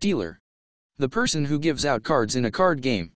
Dealer. The person who gives out cards in a card game.